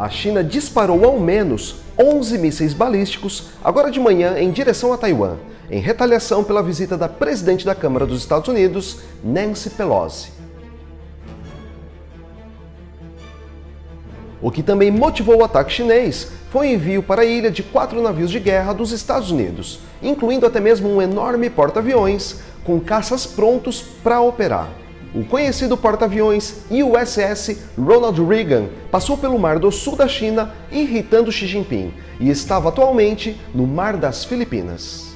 A China disparou ao menos 11 mísseis balísticos agora de manhã em direção a Taiwan, em retaliação pela visita da presidente da Câmara dos Estados Unidos, Nancy Pelosi. O que também motivou o ataque chinês foi o envio para a ilha de quatro navios de guerra dos Estados Unidos, incluindo até mesmo um enorme porta-aviões com caças prontos para operar. O conhecido porta-aviões USS Ronald Reagan passou pelo Mar do Sul da China, irritando Xi Jinping, e estava atualmente no Mar das Filipinas.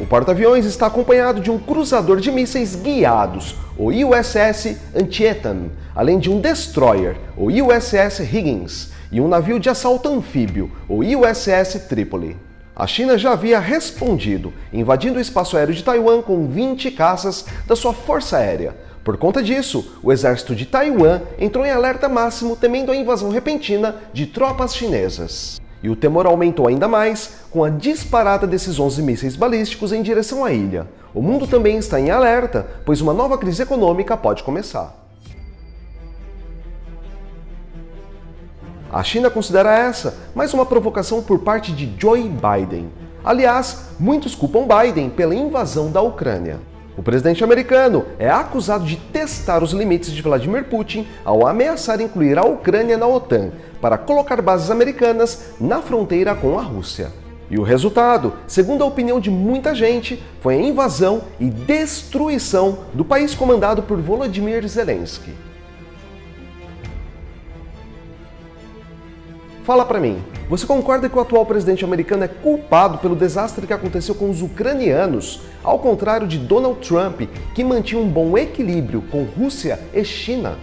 O porta-aviões está acompanhado de um cruzador de mísseis guiados, o USS Antietam, além de um destroyer, o USS Higgins, e um navio de assalto anfíbio, o USS Tripoli. A China já havia respondido, invadindo o espaço aéreo de Taiwan com 20 caças da sua força aérea. Por conta disso, o exército de Taiwan entrou em alerta máximo temendo a invasão repentina de tropas chinesas. E o temor aumentou ainda mais com a disparada desses 11 mísseis balísticos em direção à ilha. O mundo também está em alerta, pois uma nova crise econômica pode começar. A China considera essa mais uma provocação por parte de Joe Biden. Aliás, muitos culpam Biden pela invasão da Ucrânia. O presidente americano é acusado de testar os limites de Vladimir Putin ao ameaçar incluir a Ucrânia na OTAN para colocar bases americanas na fronteira com a Rússia. E o resultado, segundo a opinião de muita gente, foi a invasão e destruição do país comandado por Volodymyr Zelensky. Fala para mim, você concorda que o atual presidente americano é culpado pelo desastre que aconteceu com os ucranianos, ao contrário de Donald Trump, que mantinha um bom equilíbrio com Rússia e China?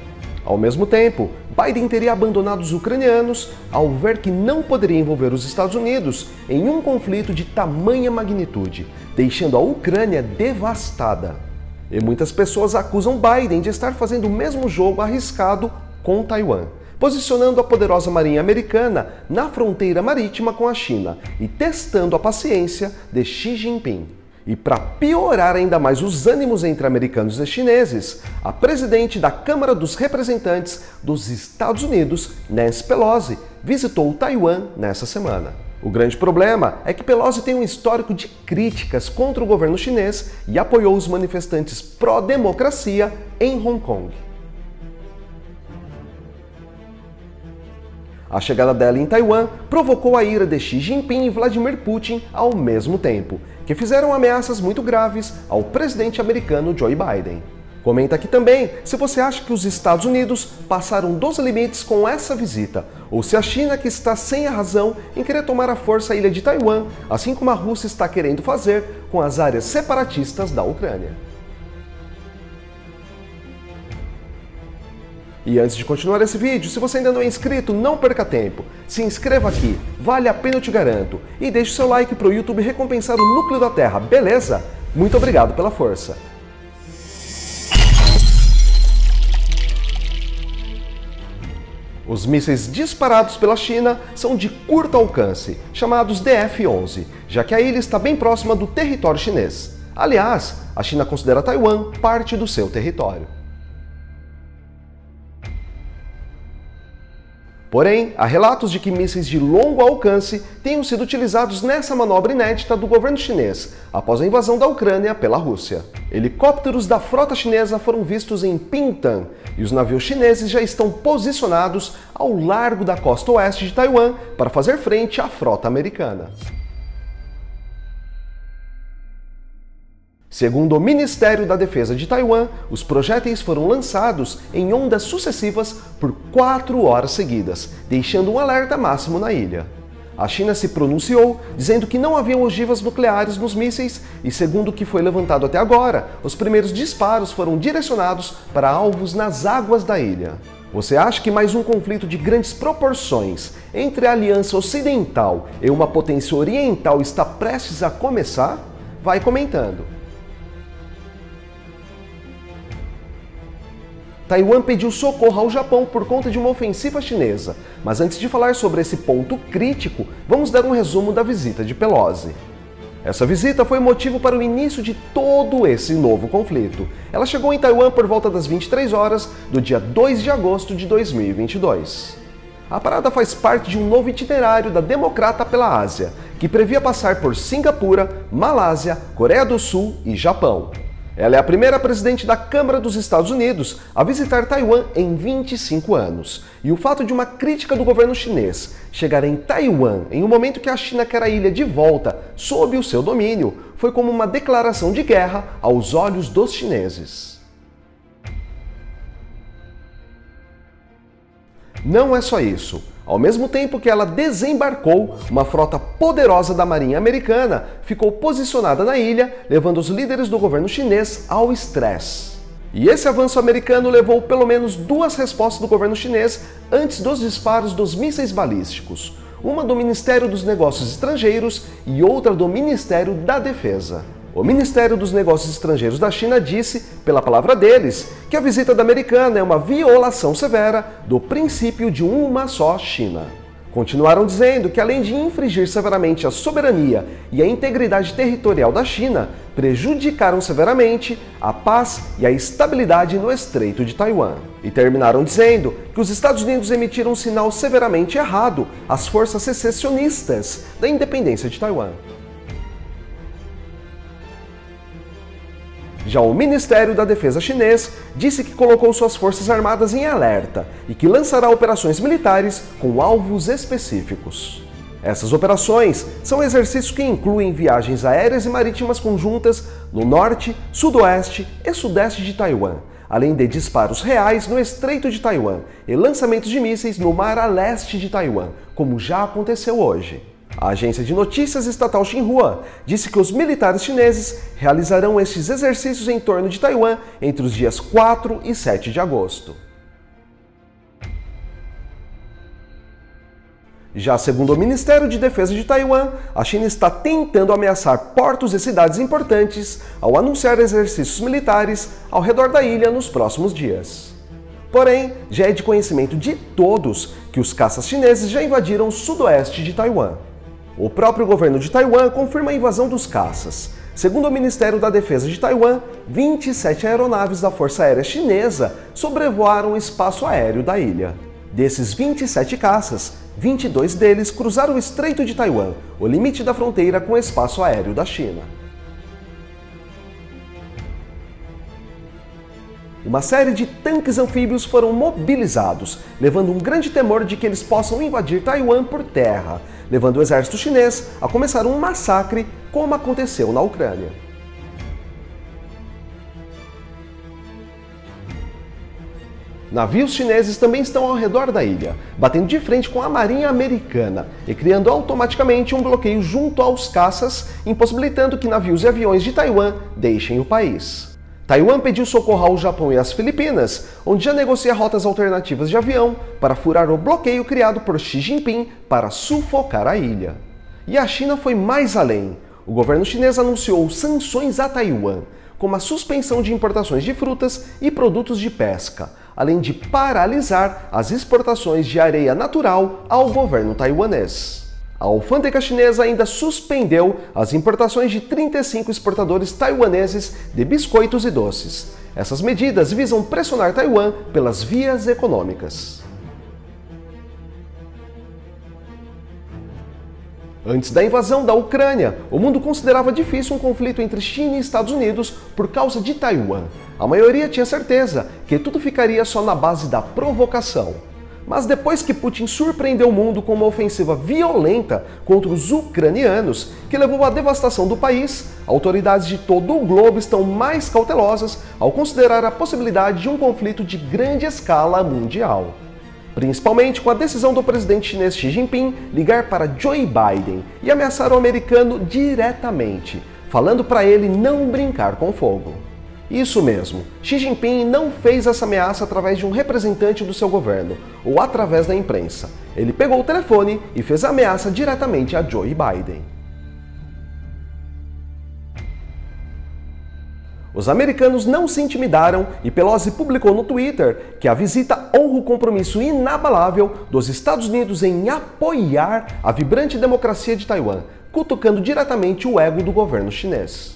Ao mesmo tempo, Biden teria abandonado os ucranianos ao ver que não poderia envolver os Estados Unidos em um conflito de tamanha magnitude, deixando a Ucrânia devastada. E muitas pessoas acusam Biden de estar fazendo o mesmo jogo arriscado com Taiwan posicionando a poderosa marinha americana na fronteira marítima com a China e testando a paciência de Xi Jinping. E para piorar ainda mais os ânimos entre americanos e chineses, a presidente da Câmara dos Representantes dos Estados Unidos, Nancy Pelosi, visitou Taiwan nessa semana. O grande problema é que Pelosi tem um histórico de críticas contra o governo chinês e apoiou os manifestantes pró-democracia em Hong Kong. A chegada dela em Taiwan provocou a ira de Xi Jinping e Vladimir Putin ao mesmo tempo, que fizeram ameaças muito graves ao presidente americano Joe Biden. Comenta aqui também se você acha que os Estados Unidos passaram dos limites com essa visita, ou se a China que está sem a razão em querer tomar à força a ilha de Taiwan, assim como a Rússia está querendo fazer com as áreas separatistas da Ucrânia. E antes de continuar esse vídeo, se você ainda não é inscrito, não perca tempo. Se inscreva aqui, vale a pena eu te garanto. E deixe seu like para o YouTube recompensar o núcleo da Terra, beleza? Muito obrigado pela força. Os mísseis disparados pela China são de curto alcance, chamados DF-11, já que a ilha está bem próxima do território chinês. Aliás, a China considera Taiwan parte do seu território. Porém, há relatos de que mísseis de longo alcance tenham sido utilizados nessa manobra inédita do governo chinês após a invasão da Ucrânia pela Rússia. Helicópteros da frota chinesa foram vistos em Pintan e os navios chineses já estão posicionados ao largo da costa oeste de Taiwan para fazer frente à frota americana. Segundo o Ministério da Defesa de Taiwan, os projéteis foram lançados em ondas sucessivas por quatro horas seguidas, deixando um alerta máximo na ilha. A China se pronunciou, dizendo que não haviam ogivas nucleares nos mísseis e, segundo o que foi levantado até agora, os primeiros disparos foram direcionados para alvos nas águas da ilha. Você acha que mais um conflito de grandes proporções entre a Aliança Ocidental e uma potência oriental está prestes a começar? Vai comentando. Taiwan pediu socorro ao Japão por conta de uma ofensiva chinesa. Mas antes de falar sobre esse ponto crítico, vamos dar um resumo da visita de Pelosi. Essa visita foi motivo para o início de todo esse novo conflito. Ela chegou em Taiwan por volta das 23 horas do dia 2 de agosto de 2022. A parada faz parte de um novo itinerário da Democrata pela Ásia, que previa passar por Singapura, Malásia, Coreia do Sul e Japão. Ela é a primeira presidente da Câmara dos Estados Unidos a visitar Taiwan em 25 anos. E o fato de uma crítica do governo chinês chegar em Taiwan em um momento que a China quer a ilha de volta sob o seu domínio foi como uma declaração de guerra aos olhos dos chineses. Não é só isso. Ao mesmo tempo que ela desembarcou, uma frota poderosa da Marinha Americana ficou posicionada na ilha, levando os líderes do governo chinês ao estresse. E esse avanço americano levou pelo menos duas respostas do governo chinês antes dos disparos dos mísseis balísticos, uma do Ministério dos Negócios Estrangeiros e outra do Ministério da Defesa. O Ministério dos Negócios Estrangeiros da China disse, pela palavra deles, que a visita da americana é uma violação severa do princípio de uma só China. Continuaram dizendo que, além de infringir severamente a soberania e a integridade territorial da China, prejudicaram severamente a paz e a estabilidade no Estreito de Taiwan. E terminaram dizendo que os Estados Unidos emitiram um sinal severamente errado às forças secessionistas da independência de Taiwan. Já o Ministério da Defesa chinês disse que colocou suas forças armadas em alerta e que lançará operações militares com alvos específicos. Essas operações são exercícios que incluem viagens aéreas e marítimas conjuntas no norte, sudoeste e sudeste de Taiwan, além de disparos reais no Estreito de Taiwan e lançamentos de mísseis no mar a leste de Taiwan, como já aconteceu hoje. A agência de notícias estatal Xinhua disse que os militares chineses realizarão estes exercícios em torno de Taiwan entre os dias 4 e 7 de agosto. Já segundo o Ministério de Defesa de Taiwan, a China está tentando ameaçar portos e cidades importantes ao anunciar exercícios militares ao redor da ilha nos próximos dias. Porém, já é de conhecimento de todos que os caças chineses já invadiram o sudoeste de Taiwan. O próprio governo de Taiwan confirma a invasão dos caças. Segundo o Ministério da Defesa de Taiwan, 27 aeronaves da Força Aérea Chinesa sobrevoaram o espaço aéreo da ilha. Desses 27 caças, 22 deles cruzaram o Estreito de Taiwan, o limite da fronteira com o espaço aéreo da China. Uma série de tanques anfíbios foram mobilizados, levando um grande temor de que eles possam invadir Taiwan por terra, levando o exército chinês a começar um massacre como aconteceu na Ucrânia. Navios chineses também estão ao redor da ilha, batendo de frente com a marinha americana e criando automaticamente um bloqueio junto aos caças, impossibilitando que navios e aviões de Taiwan deixem o país. Taiwan pediu socorro ao Japão e às Filipinas, onde já negocia rotas alternativas de avião para furar o bloqueio criado por Xi Jinping para sufocar a ilha. E a China foi mais além. O governo chinês anunciou sanções a Taiwan, como a suspensão de importações de frutas e produtos de pesca, além de paralisar as exportações de areia natural ao governo taiwanês. A alfândega chinesa ainda suspendeu as importações de 35 exportadores taiwaneses de biscoitos e doces. Essas medidas visam pressionar Taiwan pelas vias econômicas. Antes da invasão da Ucrânia, o mundo considerava difícil um conflito entre China e Estados Unidos por causa de Taiwan. A maioria tinha certeza que tudo ficaria só na base da provocação. Mas depois que Putin surpreendeu o mundo com uma ofensiva violenta contra os ucranianos, que levou à devastação do país, autoridades de todo o globo estão mais cautelosas ao considerar a possibilidade de um conflito de grande escala mundial. Principalmente com a decisão do presidente chinês Xi Jinping ligar para Joe Biden e ameaçar o americano diretamente, falando para ele não brincar com fogo. Isso mesmo, Xi Jinping não fez essa ameaça através de um representante do seu governo ou através da imprensa. Ele pegou o telefone e fez a ameaça diretamente a Joe Biden. Os americanos não se intimidaram e Pelosi publicou no Twitter que a visita honra o compromisso inabalável dos Estados Unidos em apoiar a vibrante democracia de Taiwan, cutucando diretamente o ego do governo chinês.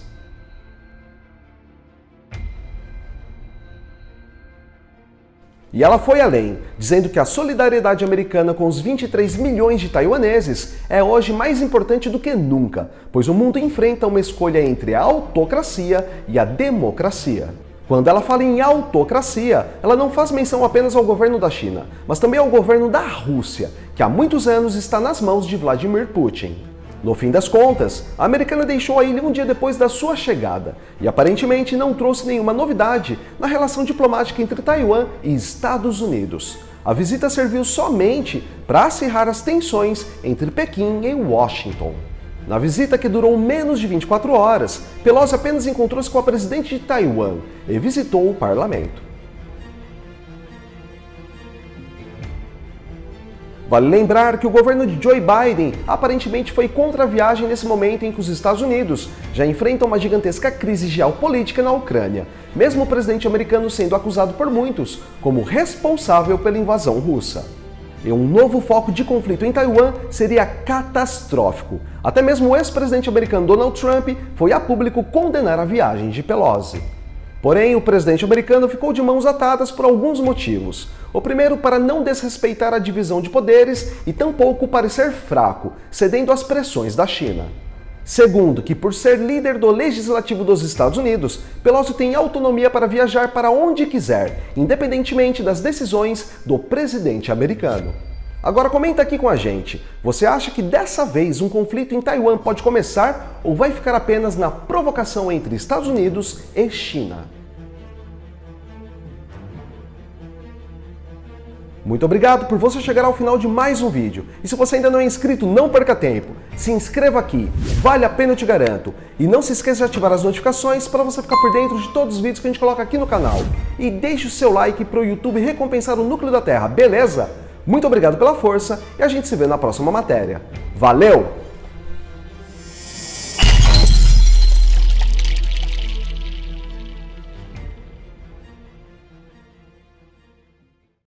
E ela foi além, dizendo que a solidariedade americana com os 23 milhões de taiwaneses é hoje mais importante do que nunca, pois o mundo enfrenta uma escolha entre a autocracia e a democracia. Quando ela fala em autocracia, ela não faz menção apenas ao governo da China, mas também ao governo da Rússia, que há muitos anos está nas mãos de Vladimir Putin. No fim das contas, a americana deixou a ilha um dia depois da sua chegada e aparentemente não trouxe nenhuma novidade na relação diplomática entre Taiwan e Estados Unidos. A visita serviu somente para acirrar as tensões entre Pequim e Washington. Na visita, que durou menos de 24 horas, Pelosi apenas encontrou-se com a presidente de Taiwan e visitou o parlamento. Vale lembrar que o governo de Joe Biden aparentemente foi contra a viagem nesse momento em que os Estados Unidos já enfrentam uma gigantesca crise geopolítica na Ucrânia, mesmo o presidente americano sendo acusado por muitos como responsável pela invasão russa. E um novo foco de conflito em Taiwan seria catastrófico. Até mesmo o ex-presidente americano Donald Trump foi a público condenar a viagem de Pelosi. Porém, o presidente americano ficou de mãos atadas por alguns motivos. O primeiro, para não desrespeitar a divisão de poderes e tampouco parecer fraco, cedendo às pressões da China. Segundo, que por ser líder do legislativo dos Estados Unidos, Pelosi tem autonomia para viajar para onde quiser, independentemente das decisões do presidente americano. Agora comenta aqui com a gente. Você acha que dessa vez um conflito em Taiwan pode começar ou vai ficar apenas na provocação entre Estados Unidos e China? Muito obrigado por você chegar ao final de mais um vídeo. E se você ainda não é inscrito, não perca tempo. Se inscreva aqui, vale a pena eu te garanto. E não se esqueça de ativar as notificações para você ficar por dentro de todos os vídeos que a gente coloca aqui no canal. E deixe o seu like para o YouTube recompensar o núcleo da Terra, beleza? Muito obrigado pela força e a gente se vê na próxima matéria. Valeu!